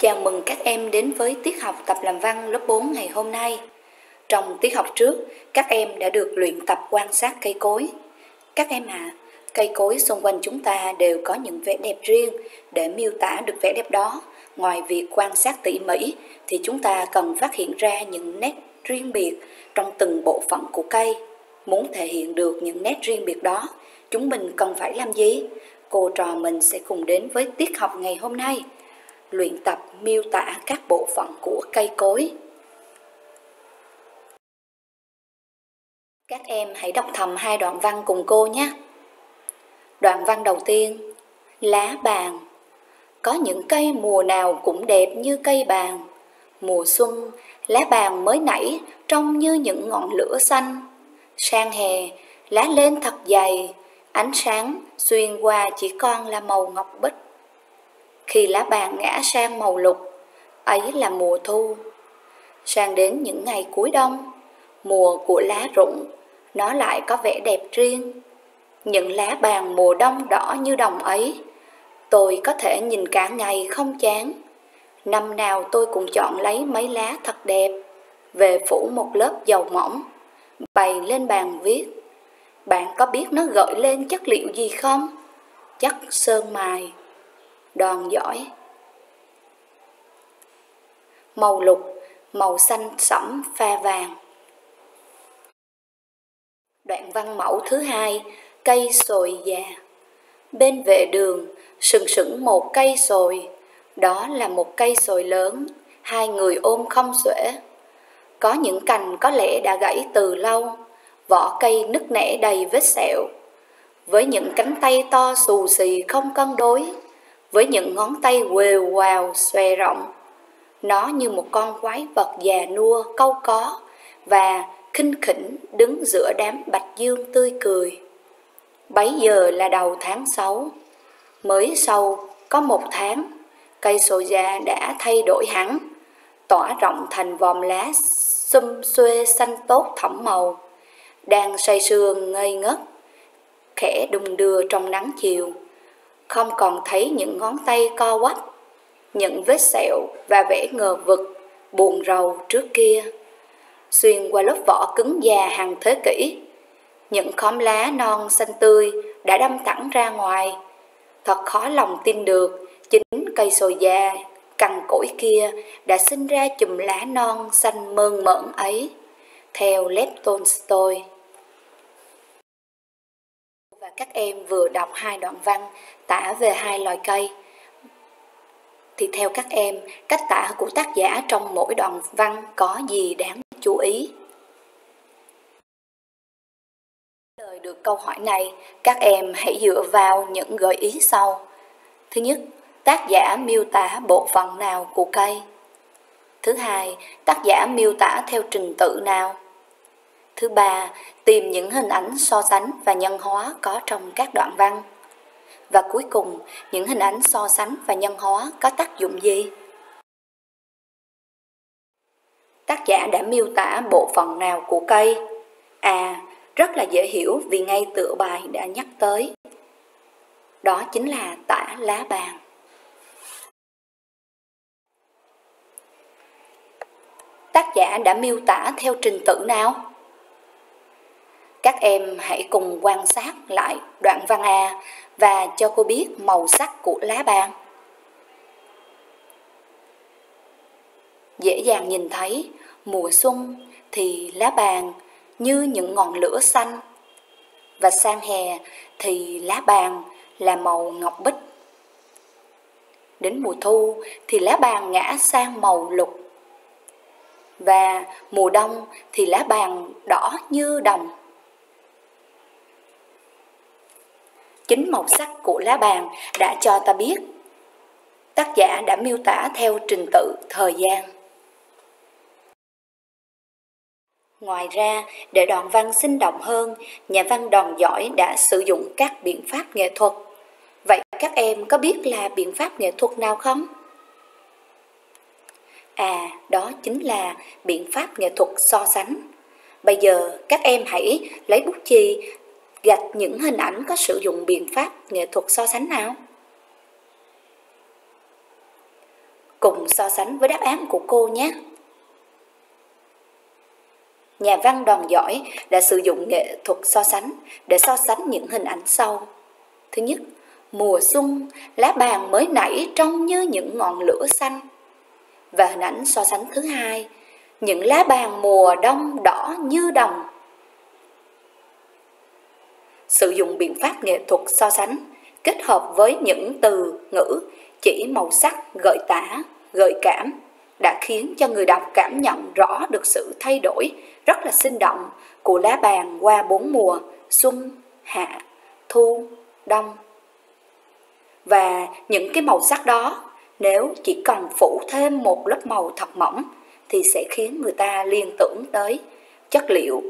Chào mừng các em đến với tiết học tập làm văn lớp 4 ngày hôm nay. Trong tiết học trước, các em đã được luyện tập quan sát cây cối. Các em ạ, à, cây cối xung quanh chúng ta đều có những vẻ đẹp riêng. Để miêu tả được vẻ đẹp đó, ngoài việc quan sát tỉ mỉ, thì chúng ta cần phát hiện ra những nét riêng biệt trong từng bộ phận của cây. Muốn thể hiện được những nét riêng biệt đó, chúng mình cần phải làm gì? Cô trò mình sẽ cùng đến với tiết học ngày hôm nay luyện tập miêu tả các bộ phận của cây cối. Các em hãy đọc thầm hai đoạn văn cùng cô nhé. Đoạn văn đầu tiên, lá bàn. Có những cây mùa nào cũng đẹp như cây bàn. Mùa xuân, lá bàn mới nảy trông như những ngọn lửa xanh. Sang hè, lá lên thật dày, ánh sáng xuyên qua chỉ còn là màu ngọc bích khi lá bàn ngã sang màu lục, ấy là mùa thu. Sang đến những ngày cuối đông, mùa của lá rụng, nó lại có vẻ đẹp riêng. Những lá bàn mùa đông đỏ như đồng ấy, tôi có thể nhìn cả ngày không chán. Năm nào tôi cũng chọn lấy mấy lá thật đẹp, về phủ một lớp dầu mỏng, bày lên bàn viết. Bạn có biết nó gợi lên chất liệu gì không? Chất sơn mài đòn giỏi. Màu lục, màu xanh sẫm pha vàng. Đoạn văn mẫu thứ hai, cây sồi già. Bên vệ đường, sừng sững một cây sồi, đó là một cây sồi lớn, hai người ôm không xuể. Có những cành có lẽ đã gãy từ lâu, vỏ cây nứt nẻ đầy vết sẹo. Với những cánh tay to xù xì không cân đối, với những ngón tay quều quào xòe rộng. Nó như một con quái vật già nua câu có và khinh khỉnh đứng giữa đám bạch dương tươi cười. Bấy giờ là đầu tháng sáu, mới sau có một tháng, cây sồi già đã thay đổi hẳn, tỏa rộng thành vòm lá xum xuê xanh tốt thẫm màu, đang say sưa ngây ngất, khẽ đung đưa trong nắng chiều không còn thấy những ngón tay co quắp, những vết sẹo và vẻ ngờ vực, buồn rầu trước kia. Xuyên qua lớp vỏ cứng già hàng thế kỷ, những khóm lá non xanh tươi đã đâm thẳng ra ngoài. Thật khó lòng tin được, chính cây sồi già cằn cỗi kia đã sinh ra chùm lá non xanh mơn mởn ấy, theo Lev Tolstoy và các em vừa đọc hai đoạn văn tả về hai loài cây. Thì theo các em, cách tả của tác giả trong mỗi đoạn văn có gì đáng chú ý? Lời được câu hỏi này, các em hãy dựa vào những gợi ý sau. Thứ nhất, tác giả miêu tả bộ phận nào của cây. Thứ hai, tác giả miêu tả theo trình tự nào. Thứ ba, tìm những hình ảnh so sánh và nhân hóa có trong các đoạn văn. Và cuối cùng, những hình ảnh so sánh và nhân hóa có tác dụng gì? Tác giả đã miêu tả bộ phận nào của cây? À, rất là dễ hiểu vì ngay tựa bài đã nhắc tới. Đó chính là tả lá bàn. Tác giả đã miêu tả theo trình tự nào? Các em hãy cùng quan sát lại đoạn văn A và cho cô biết màu sắc của lá bàn. Dễ dàng nhìn thấy mùa xuân thì lá bàn như những ngọn lửa xanh và sang hè thì lá bàn là màu ngọc bích. Đến mùa thu thì lá bàn ngã sang màu lục và mùa đông thì lá bàn đỏ như đồng. Chính màu sắc của lá bàn đã cho ta biết. Tác giả đã miêu tả theo trình tự thời gian. Ngoài ra, để đoạn văn sinh động hơn, nhà văn đòn giỏi đã sử dụng các biện pháp nghệ thuật. Vậy các em có biết là biện pháp nghệ thuật nào không? À, đó chính là biện pháp nghệ thuật so sánh. Bây giờ các em hãy lấy bút chì gạch những hình ảnh có sử dụng biện pháp nghệ thuật so sánh nào? cùng so sánh với đáp án của cô nhé. Nhà văn đoàn giỏi đã sử dụng nghệ thuật so sánh để so sánh những hình ảnh sau. Thứ nhất, mùa xuân, lá bàn mới nảy trông như những ngọn lửa xanh. Và hình ảnh so sánh thứ hai, những lá bàn mùa đông đỏ như đồng. Sử dụng biện pháp nghệ thuật so sánh kết hợp với những từ ngữ chỉ màu sắc gợi tả, gợi cảm đã khiến cho người đọc cảm nhận rõ được sự thay đổi rất là sinh động của lá bàn qua bốn mùa xuân, hạ, thu, đông. Và những cái màu sắc đó nếu chỉ cần phủ thêm một lớp màu thật mỏng thì sẽ khiến người ta liên tưởng tới chất liệu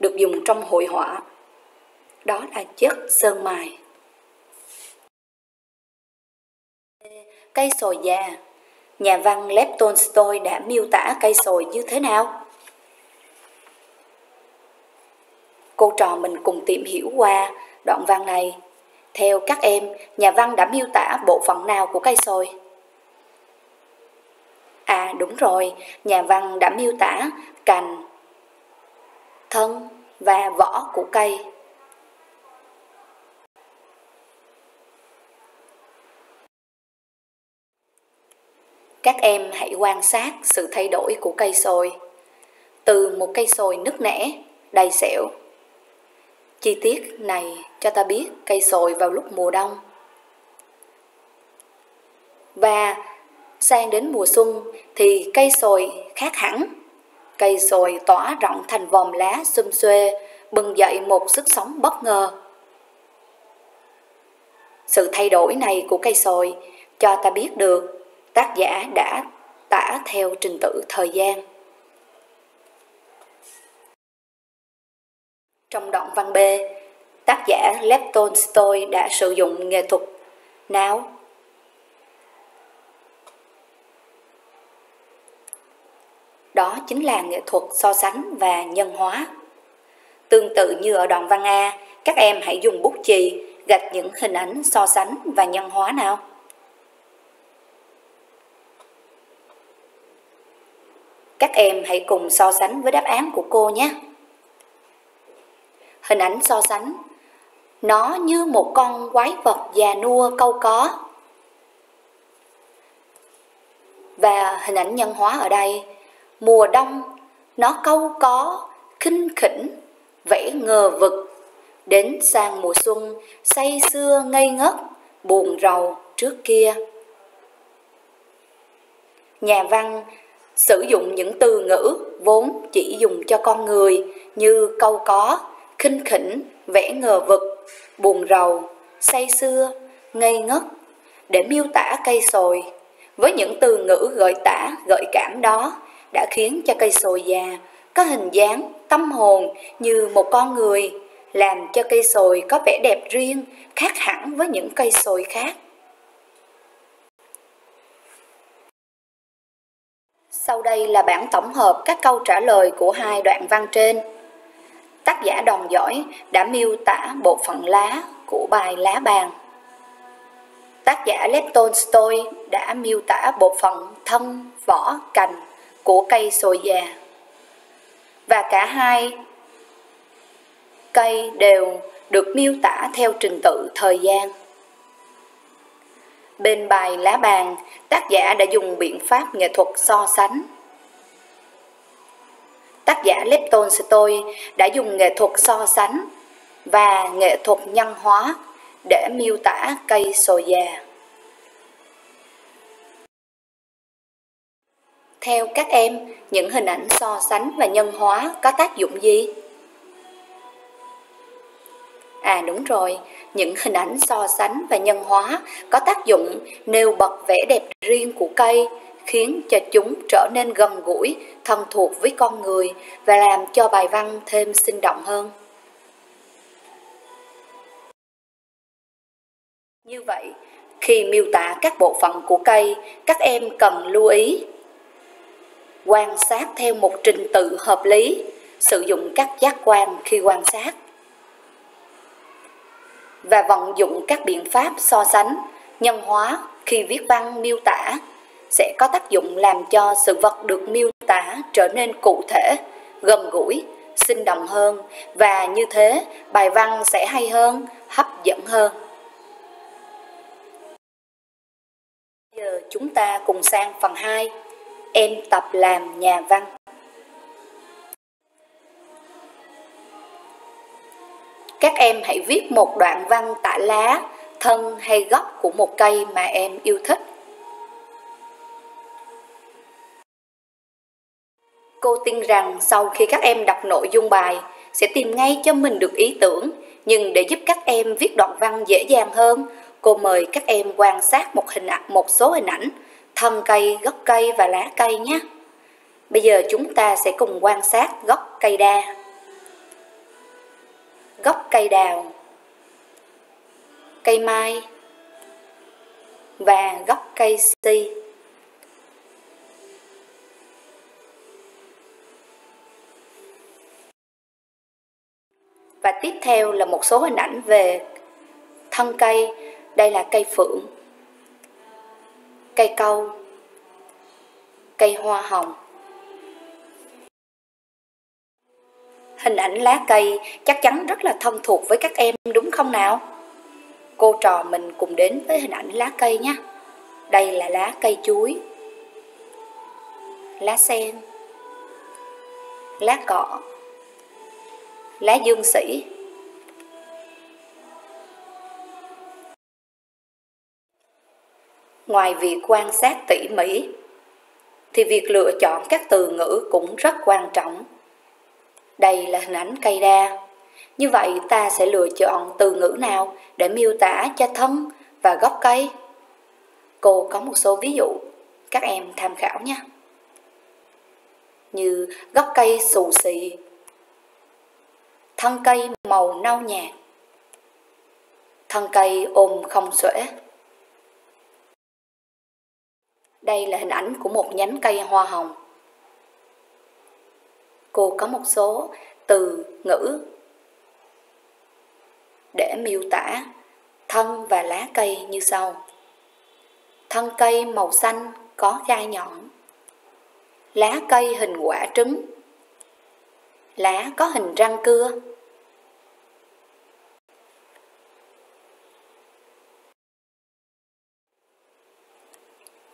được dùng trong hội họa. Đó là chất sơn mài. Cây sồi già Nhà văn Lev Tolstoy đã miêu tả cây sồi như thế nào? Cô trò mình cùng tìm hiểu qua đoạn văn này. Theo các em, nhà văn đã miêu tả bộ phận nào của cây sồi? À đúng rồi, nhà văn đã miêu tả cành, thân và vỏ của cây. Các em hãy quan sát sự thay đổi của cây sồi. Từ một cây sồi nứt nẻ, đầy sẹo. Chi tiết này cho ta biết cây sồi vào lúc mùa đông. Và sang đến mùa xuân thì cây sồi khác hẳn. Cây sồi tỏa rộng thành vòm lá xum xuê, bừng dậy một sức sống bất ngờ. Sự thay đổi này của cây sồi cho ta biết được tác giả đã tả theo trình tự thời gian. Trong đoạn văn B, tác giả Lev Tolstoy đã sử dụng nghệ thuật nào? Đó chính là nghệ thuật so sánh và nhân hóa. Tương tự như ở đoạn văn A, các em hãy dùng bút chì gạch những hình ảnh so sánh và nhân hóa nào. Em hãy cùng so sánh với đáp án của cô nhé. Hình ảnh so sánh. Nó như một con quái vật già nua câu có. Và hình ảnh nhân hóa ở đây. Mùa đông Nó câu có, khinh khỉnh, vẽ ngờ vực. Đến sang mùa xuân Say xưa ngây ngất, buồn rầu trước kia. Nhà văn sử dụng những từ ngữ vốn chỉ dùng cho con người như câu có, khinh khỉnh, vẽ ngờ vực, buồn rầu, say xưa, ngây ngất để miêu tả cây sồi. Với những từ ngữ gợi tả, gợi cảm đó đã khiến cho cây sồi già có hình dáng, tâm hồn như một con người, làm cho cây sồi có vẻ đẹp riêng, khác hẳn với những cây sồi khác. Sau đây là bản tổng hợp các câu trả lời của hai đoạn văn trên. Tác giả đòn giỏi đã miêu tả bộ phận lá của bài lá bàn. Tác giả Lev Tolstoy đã miêu tả bộ phận thân, vỏ, cành của cây sồi già. Và cả hai cây đều được miêu tả theo trình tự thời gian. Bên bài lá bàn, tác giả đã dùng biện pháp nghệ thuật so sánh. Tác giả Lev Tolstoy đã dùng nghệ thuật so sánh và nghệ thuật nhân hóa để miêu tả cây sồi già. Theo các em, những hình ảnh so sánh và nhân hóa có tác dụng gì? À đúng rồi, những hình ảnh so sánh và nhân hóa có tác dụng nêu bật vẻ đẹp riêng của cây, khiến cho chúng trở nên gần gũi, thân thuộc với con người và làm cho bài văn thêm sinh động hơn. Như vậy, khi miêu tả các bộ phận của cây, các em cần lưu ý quan sát theo một trình tự hợp lý, sử dụng các giác quan khi quan sát và vận dụng các biện pháp so sánh, nhân hóa khi viết văn miêu tả sẽ có tác dụng làm cho sự vật được miêu tả trở nên cụ thể, gần gũi, sinh động hơn và như thế bài văn sẽ hay hơn, hấp dẫn hơn. Giờ chúng ta cùng sang phần 2. Em tập làm nhà văn. Các em hãy viết một đoạn văn tả lá, thân hay gốc của một cây mà em yêu thích. Cô tin rằng sau khi các em đọc nội dung bài sẽ tìm ngay cho mình được ý tưởng, nhưng để giúp các em viết đoạn văn dễ dàng hơn, cô mời các em quan sát một hình ảnh, một số hình ảnh thân cây, gốc cây và lá cây nhé. Bây giờ chúng ta sẽ cùng quan sát gốc cây đa gốc cây đào, cây mai và gốc cây si. Và tiếp theo là một số hình ảnh về thân cây. Đây là cây phượng, cây câu, cây hoa hồng. Hình ảnh lá cây chắc chắn rất là thân thuộc với các em đúng không nào? Cô trò mình cùng đến với hình ảnh lá cây nhé. Đây là lá cây chuối, lá sen, lá cọ, lá dương sĩ. Ngoài việc quan sát tỉ mỉ, thì việc lựa chọn các từ ngữ cũng rất quan trọng. Đây là hình ảnh cây đa. Như vậy ta sẽ lựa chọn từ ngữ nào để miêu tả cho thân và gốc cây? Cô có một số ví dụ, các em tham khảo nhé. Như gốc cây xù xì, thân cây màu nâu nhạt, thân cây ôm không xuể. Đây là hình ảnh của một nhánh cây hoa hồng cô có một số từ ngữ để miêu tả thân và lá cây như sau. Thân cây màu xanh có gai nhọn. Lá cây hình quả trứng. Lá có hình răng cưa.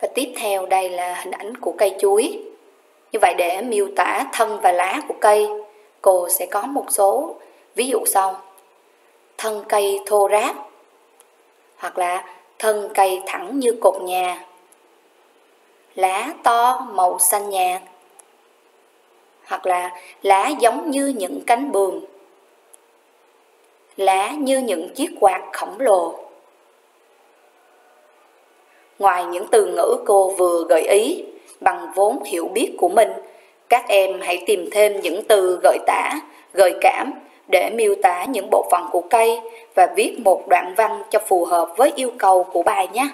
Và tiếp theo đây là hình ảnh của cây chuối. Như vậy để miêu tả thân và lá của cây, cô sẽ có một số ví dụ sau. Thân cây thô ráp hoặc là thân cây thẳng như cột nhà. Lá to màu xanh nhạt hoặc là lá giống như những cánh bường. Lá như những chiếc quạt khổng lồ. Ngoài những từ ngữ cô vừa gợi ý bằng vốn hiểu biết của mình. Các em hãy tìm thêm những từ gợi tả, gợi cảm để miêu tả những bộ phận của cây và viết một đoạn văn cho phù hợp với yêu cầu của bài nhé.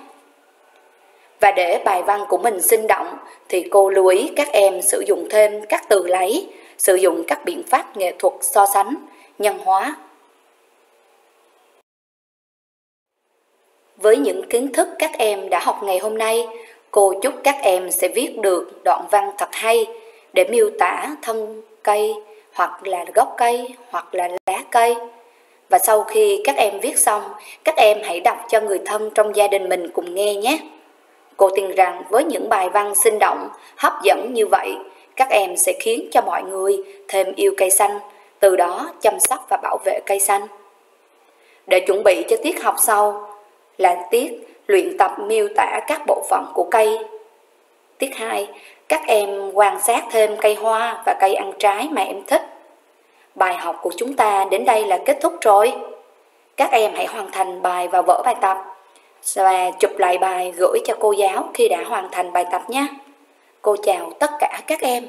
Và để bài văn của mình sinh động thì cô lưu ý các em sử dụng thêm các từ lấy, sử dụng các biện pháp nghệ thuật so sánh, nhân hóa. Với những kiến thức các em đã học ngày hôm nay, Cô chúc các em sẽ viết được đoạn văn thật hay để miêu tả thân cây hoặc là gốc cây hoặc là lá cây. Và sau khi các em viết xong, các em hãy đọc cho người thân trong gia đình mình cùng nghe nhé. Cô tin rằng với những bài văn sinh động, hấp dẫn như vậy, các em sẽ khiến cho mọi người thêm yêu cây xanh, từ đó chăm sóc và bảo vệ cây xanh. Để chuẩn bị cho tiết học sau là tiết luyện tập miêu tả các bộ phận của cây. Tiết 2, các em quan sát thêm cây hoa và cây ăn trái mà em thích. Bài học của chúng ta đến đây là kết thúc rồi. Các em hãy hoàn thành bài và vở bài tập và chụp lại bài gửi cho cô giáo khi đã hoàn thành bài tập nhé. Cô chào tất cả các em.